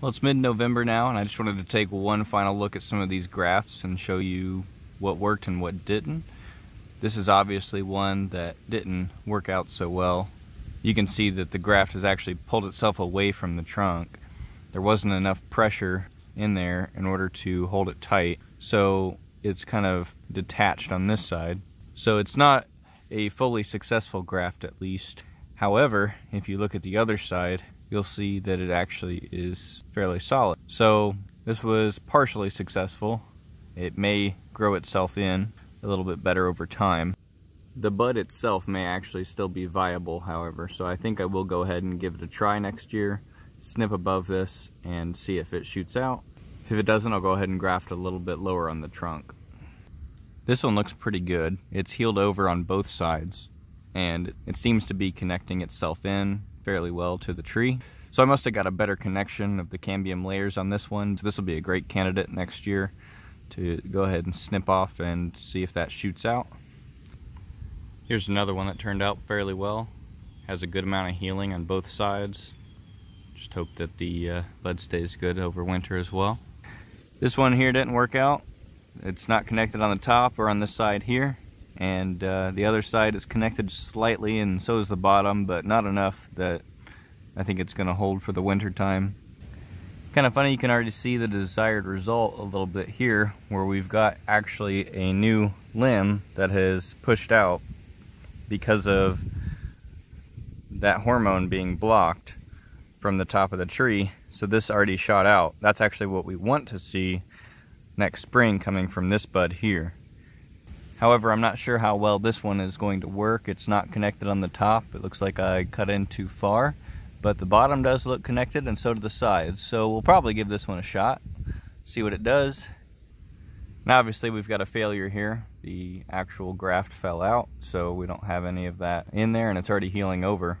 Well, it's mid-November now, and I just wanted to take one final look at some of these grafts and show you what worked and what didn't. This is obviously one that didn't work out so well. You can see that the graft has actually pulled itself away from the trunk. There wasn't enough pressure in there in order to hold it tight, so it's kind of detached on this side. So it's not a fully successful graft at least. However, if you look at the other side, you'll see that it actually is fairly solid. So this was partially successful. It may grow itself in a little bit better over time. The bud itself may actually still be viable, however, so I think I will go ahead and give it a try next year, snip above this, and see if it shoots out. If it doesn't, I'll go ahead and graft a little bit lower on the trunk. This one looks pretty good. It's healed over on both sides, and it seems to be connecting itself in fairly well to the tree. So I must have got a better connection of the cambium layers on this one. So this will be a great candidate next year to go ahead and snip off and see if that shoots out. Here's another one that turned out fairly well. Has a good amount of healing on both sides. Just hope that the uh, bud stays good over winter as well. This one here didn't work out. It's not connected on the top or on this side here and uh, the other side is connected slightly and so is the bottom but not enough that I think it's gonna hold for the winter time. Kind of funny you can already see the desired result a little bit here where we've got actually a new limb that has pushed out because of that hormone being blocked from the top of the tree. So this already shot out. That's actually what we want to see next spring coming from this bud here However, I'm not sure how well this one is going to work. It's not connected on the top. It looks like I cut in too far, but the bottom does look connected and so do the sides. So we'll probably give this one a shot, see what it does. Now obviously we've got a failure here. The actual graft fell out, so we don't have any of that in there and it's already healing over.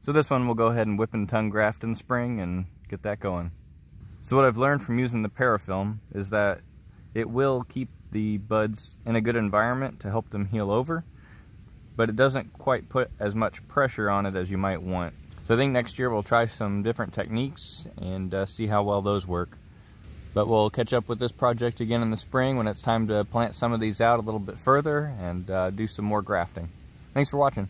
So this one we'll go ahead and whip and tongue graft in spring and get that going. So what I've learned from using the parafilm is that it will keep the buds in a good environment to help them heal over, but it doesn't quite put as much pressure on it as you might want. So I think next year we'll try some different techniques and uh, see how well those work. But we'll catch up with this project again in the spring when it's time to plant some of these out a little bit further and uh, do some more grafting. Thanks for watching.